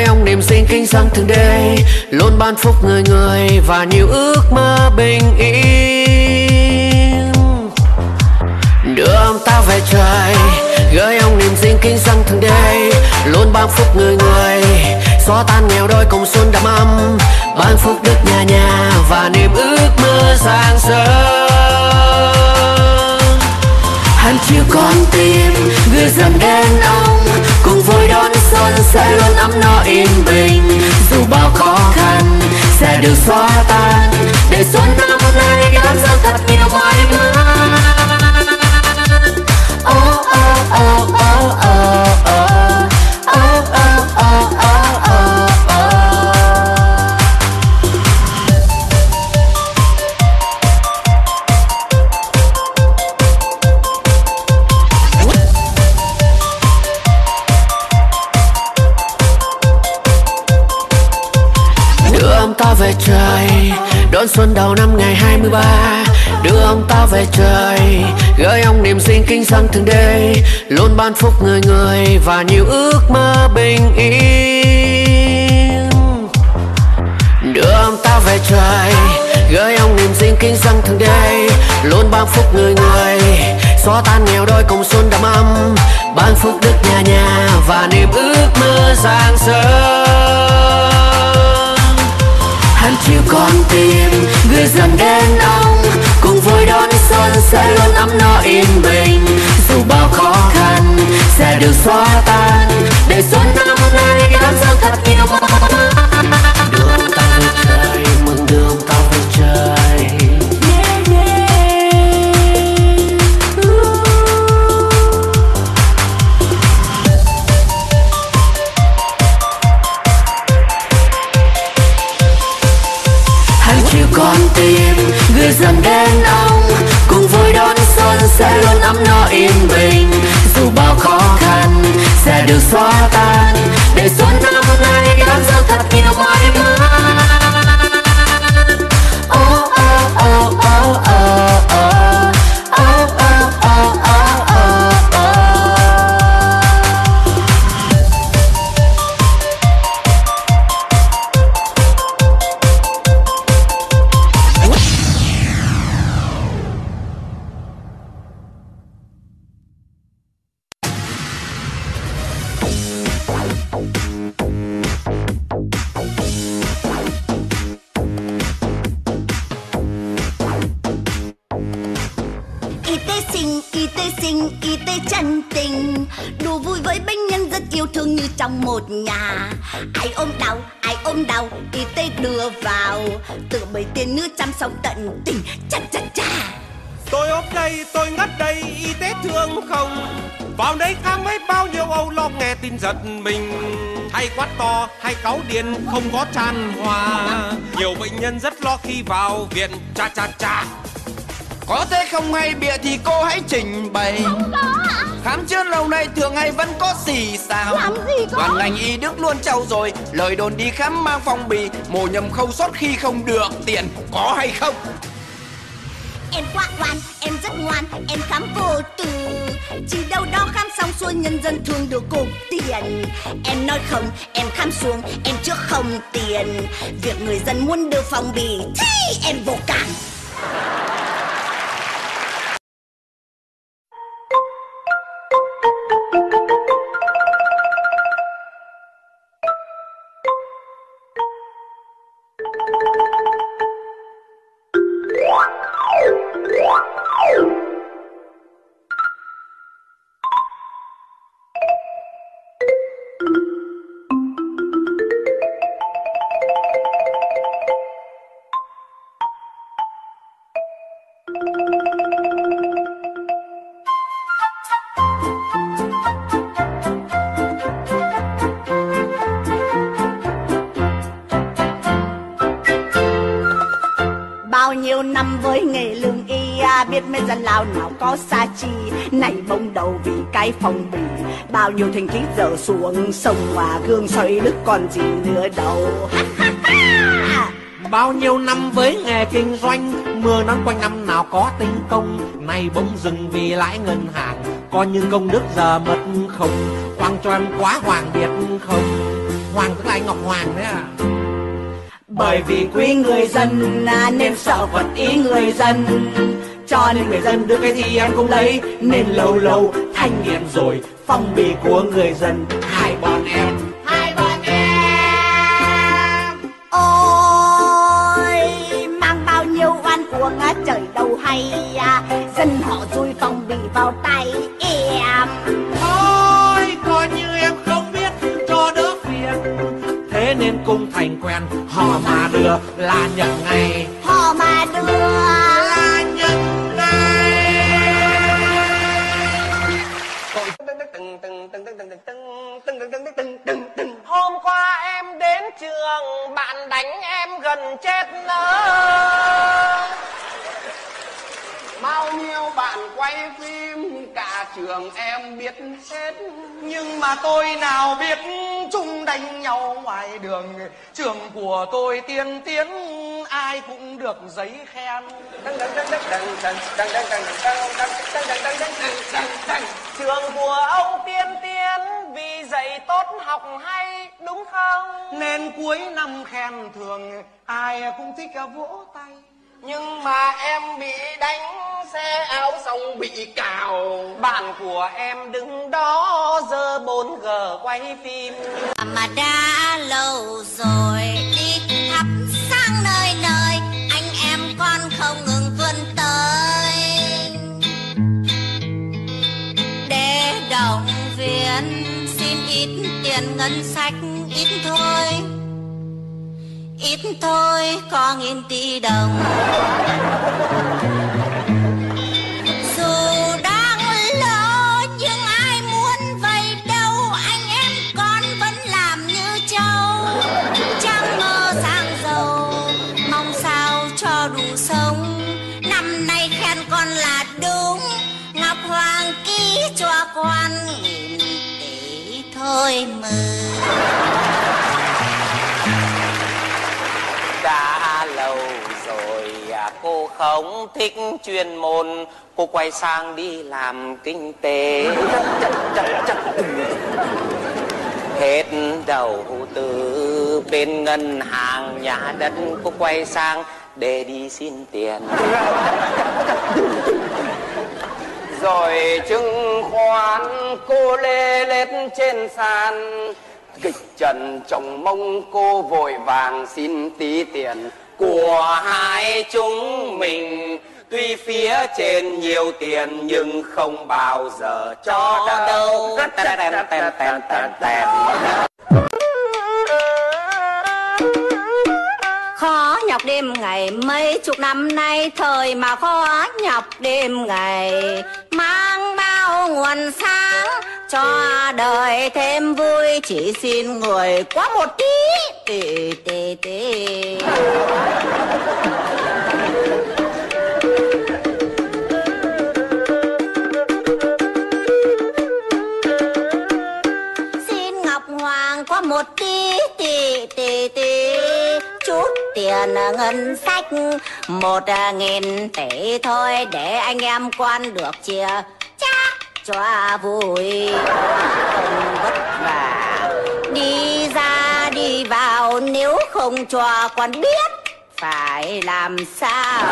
trời Gửi ông niềm xin kính sang thượng đế Luôn ban phúc người người Và nhiều ước mơ bình yên. Đưa ông ta về trời, Gửi ông niềm xin kính sang thượng đế Luôn ban phúc người người. Xóa tan nghèo đôi cùng xuân đầm ấm, Ban phúc đức nhà nhà Và niềm ước mơ sáng sớm. Hàng chiều con tim gửi dâng đến ông đón sẽ luôn ấm no yên bình. Dù bao khó khăn sẽ được xóa tan. Để xuân năm nay đón ra thật nhiều may mắn oh, oh, oh, oh, oh, về trời. Gửi ông niềm xin kính sang thượng đế, Luôn ban phúc người người Và nhiều ước mơ bình yên. Đưa ông ta về trời, Gửi ông niềm xin kính sang thượng đế, Luôn ban phúc người người. Xóa tan nghèo đôi cùng xuân đầm ấm, Ban phúc đức nhà nhà Và niềm ước mơ sáng sớm hàng chiều con tim, người dân đến ông cùng vui đón xuân sẽ luôn ấm no yên bình. Dù bao khó khăn sẽ được xóa tan. Để xuân năm nay đón giao thật nhiều mong con sẽ luôn ấm no yên bình. Dù bao khó khăn sẽ được xóa tan. Để xuân năm nay đón giao thật nhiều may mắn oh, oh, oh, oh, oh, oh. trong một nhà. Ai ôm đau ai ôm đau y tế đưa vào. Tự bày tiền nữ chăm sóc tận tình chà chà chà tôi ốm đây tôi ngất đây y tế thương không? Vào đây khám ấy bao nhiêu âu lo nghe tin giật mình. Hay quát to hay cáu điên không có tràn hòa nhiều bệnh nhân rất lo khi vào viện cha cha cha. Có thể không hay bịa thì cô hãy trình bày. Không có ạ Khám chữa lâu nay thường hay vẫn có xì xào. Làm gì có? Toàn ngành y đức luôn trau rồi Lời đồn đi khám mang phong bì Mổ nhầm khâu sót khi không được tiền Có hay không? Em quá ngoan, em rất ngoan, em khám vô từ Chỉ đâu đó khám xong xuôi nhân dân thường được cục tiền. Em nói không, em khám xuống, em trước không tiền. Việc người dân muốn đưa phong bì thì em vô cản cái phong bì. Bao nhiêu thành khí dở xuống sông hòa gương soi đức còn gì nữa đâu. Bao nhiêu năm với nghề kinh doanh mưa nắng quanh năm nào có tinh công. Nay bỗng dừng vì lãi ngân hàng Có những công đức giờ mất không. Hoàng tròn quá hoàng biết không. Hoàng tức là anh Ngọc Hoàng đấy à bởi vì quý người dân à, nên sợ phật ý người dân cho nên người dân đưa cái gì em cũng lấy. Nên lâu lâu thanh nghiệm rồi phong bì của người dân. Hai bọn em. Hai bọn em. Ôi mang bao nhiêu oan uổng á trời đâu hay à dân họ vui phong bì vào tay em. Thôi coi như em không biết cho đỡ phiền. Thế nên cung thành quen Họ mà đưa là nhận ngay. Họ mà đưa trường em gần chết nỡ Bao nhiêu bạn quay phim cả trường em biết hết. Nhưng mà tôi nào biết, Chúng đánh nhau ngoài đường. Trường của tôi tiên tiến, Ai cũng được giấy khen. Trường của ông tiên tiến, Vì dạy tốt học hay, đúng không? Nên cuối năm khen thường, Ai cũng thích vỗ tay. Nhưng mà em bị đánh, xe áo xong bị cào. Bạn của em đứng đó giờ 4G quay phim. Mà đã lâu rồi, đi khắp sang nơi nơi, anh em con không ngừng vươn tới. Để động viên, xin ít tiền ngân sách, ít thôi ít thôi có nghìn tỷ đồng. Dù đang không thích chuyên môn. Cô quay sang đi làm kinh tế. Hết đầu tư bên ngân hàng, nhà đất cô quay sang để đi xin tiền. Rồi chứng khoán, cô lê lết trên sàn. Kịch trần chồng mông cô vội vàng xin tí tiền. Của hai chúng mình. Tuy phía trên nhiều tiền nhưng không bao giờ cho đâu nhọc đêm ngày mấy chục năm nay, thời mà khó nhọc đêm ngày mang bao nguồn sáng cho đời thêm vui, chỉ xin người quá một tí. Tì tì tì xin ngọc hoàng có một tí. Tì tì tì chút tiền ngân sách, một à, nghìn tỷ thôi để anh em quan được chia chắc cho vui. Không vất vả. Đi ra, đi vào, nếu không cho quan biết phải làm sao.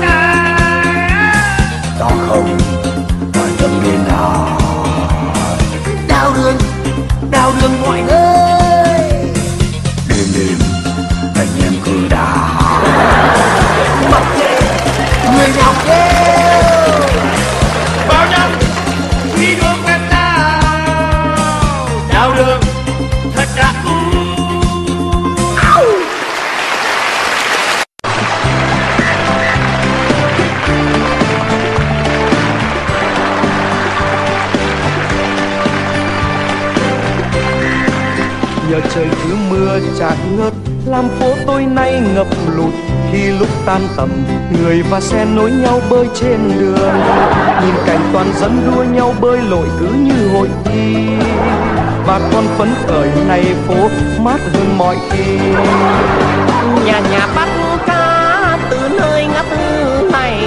ta không? Còn trong đêm nào? Đau đớn đau đớn mọi nơi. Tan tầm, người và xe nối nhau bơi trên đường. Nhìn cảnh toàn dân đua nhau bơi lội cứ như hội thi. Và con phấn khởi này phố mát hơn mọi khi. Nhà nhà bắt cá từ nơi ngã tư này,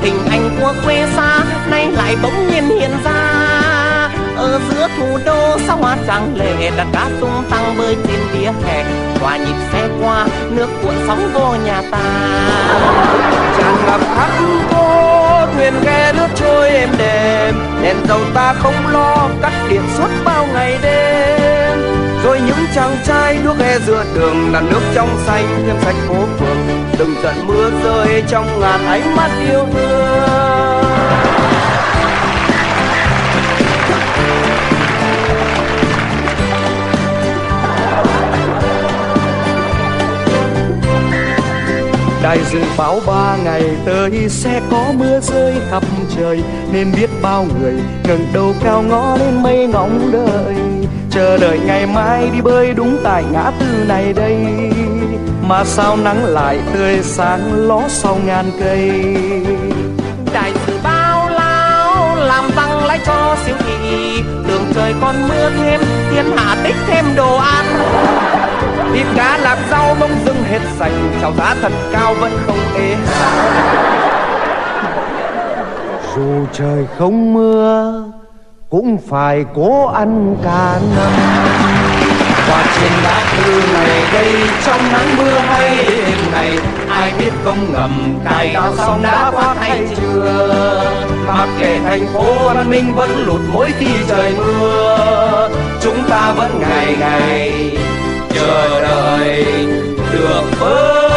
hình ảnh của quê xa nay lại bỗng nhiên hiện ra ở giữa thủ đô, sao hoa trắng lệ đàn cá tung tăng bơi trên vỉa hè? Hòa nhịp xe qua, nước cuộn sóng vô nhà ta. Tràn ngập khắp phố, thuyền ghe lướt trôi êm đềm. Đèn dầu ta không lo, cắt điện suốt bao ngày đêm. Rồi những chàng trai đuốc ghe giữa đường là nước trong xanh, thêm sạch phố phường. Từng trận mưa rơi trong ngàn ánh mắt yêu thương. Đài dự báo ba ngày tới sẽ có mưa rơi khắp trời, Nên biết bao người ngẩng đầu cao ngó lên mây ngóng đợi. Chờ đợi ngày mai đi bơi đúng tại ngã tư này đây, Mà sao nắng lại tươi sáng ló sau ngàn cây. Đài dự báo lao làm tăng lãi cho siêu thị, đường trời còn mưa thêm, thiên hạ tích thêm đồ ăn thịt cá lạc rau bông dưng hết sạch chào giá thật cao vẫn không ế. Dù trời không mưa cũng phải cố ăn cả năm. Và trên ngã tư này đây trong nắng mưa hay đêm này ai biết công ngầm cài cao sông đã phát hay chưa? Mặc kệ thành phố văn minh vẫn lụt mỗi khi trời mưa chúng ta vẫn ngày ngày chờ đợi. Được bước